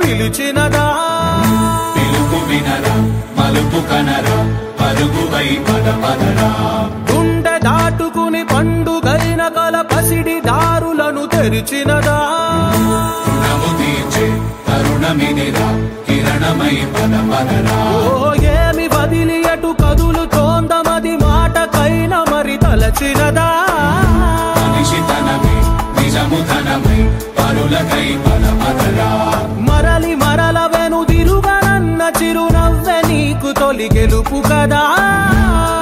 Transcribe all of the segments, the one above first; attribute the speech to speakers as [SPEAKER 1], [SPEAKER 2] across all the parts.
[SPEAKER 1] పిలిచినదా?
[SPEAKER 2] పిలుపు వినరా మలుపు కనరా పరుగువై పద పదరా
[SPEAKER 1] గుండె దాటుకుని పండుగైన కల పసిడి దారులను తెరిచినదా?
[SPEAKER 2] రుణము తీర్చే తరుణమినిరా కిరణమై పద పదరా
[SPEAKER 1] ఓ ఏమి వదిలి అటు కదులు తోందమది మాటకైన మరి తలచినదా?
[SPEAKER 2] మనిషి తనమే నిజము ధనమై పరులకై పద
[SPEAKER 1] గెలుపు కదా.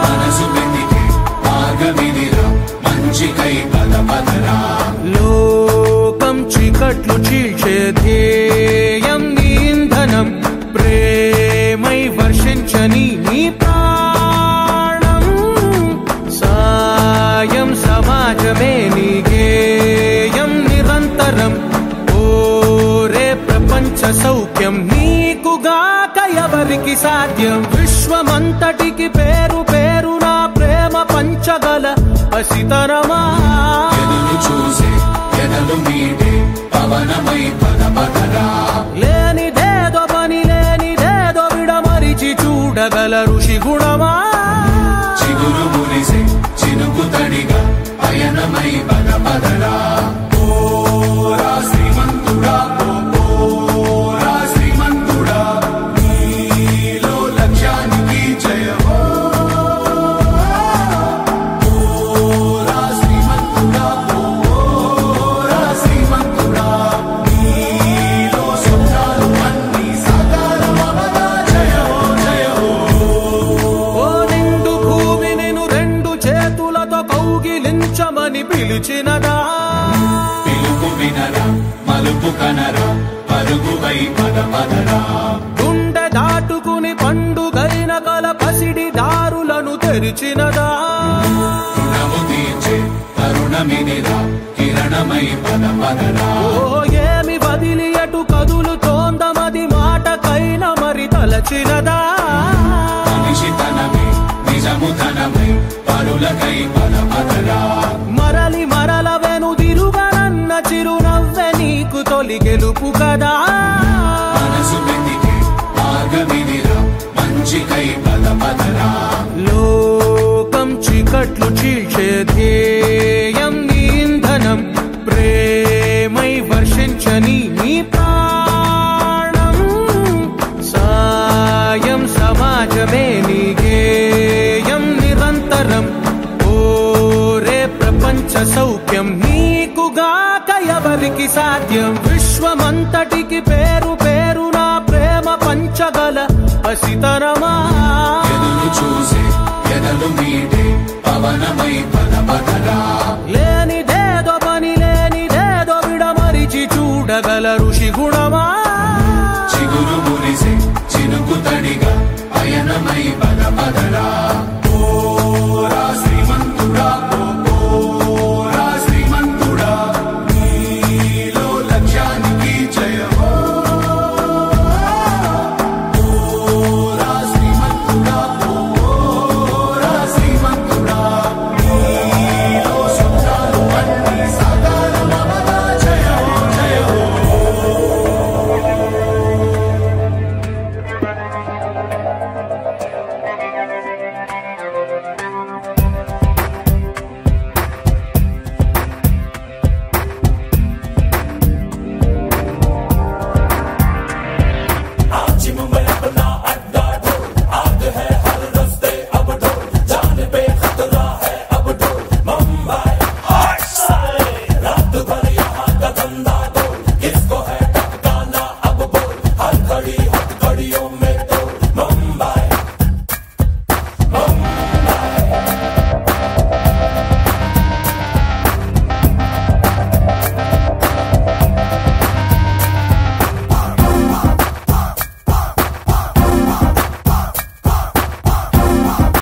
[SPEAKER 2] మనసు వెతికే మార్గమినిరా మంచికై పద పదరా
[SPEAKER 1] లోకం చీకట్లు చీల్చే ధ్యేయం నీ ఇంధనం ప్రేమై వర్షించని నీ ప్రాణం. సాయం సమాజమే నీ గేయం నిరంతరం. ఓరే ప్రపంచ సౌఖ్యం నీకుగాక ఎవరికి సాధ్యం? విశ్వమంతటికి పేరు పేరు నా ప్రేమ పంచగల పసితరమా
[SPEAKER 2] చూసే పవనమై
[SPEAKER 1] లేనిదేదో పని లేనిదేదో విడమరిచి చూడగల ఋషి గుణమా?
[SPEAKER 2] చిగురు మురిసే చినుకు తడిగా పయనమై పద పదరా ఓరా
[SPEAKER 1] పిలిచినదా?
[SPEAKER 2] పిలుపు వినరా మలుపు కనరా పరుగువై పద పదరా.
[SPEAKER 1] గుండె దాటుకుని పండుగైన కల పసిడి దారులను తెరిచినదా?
[SPEAKER 2] రుణము తీర్చే తరుణమినిరా కిరణమై పద పదరా.
[SPEAKER 1] ఓ ఏమి వదిలి అటు కదులు తోందమది మాటకైన మరి తలచినదా?
[SPEAKER 2] మనిషి తనమే నిజము ధనమై పరులకై పద పదరా.
[SPEAKER 1] తొలి గెలుపు కదా.
[SPEAKER 2] మనసు వెతికే మంచికై
[SPEAKER 1] లోకం చీకట్లు చీల్చే ధ్యేయం నీ ఇంధనం ప్రేమై వర్షించని నీ ప్రాణం. సాయం సమాజమే నీ గేయం నిరంతరం. ఓరే ప్రపంచ సౌఖ్యం ఎవరికి సాధ్యం. విశ్వమంతటికి పేరు పేరు నా ప్రేమ పంచగల పసితరమా
[SPEAKER 2] చూసే ఎదలు మీటే పవనమై
[SPEAKER 1] లేనిదేదో పని లేనిదేదో విడమరిచి చూడగల ఋషి గుణమా?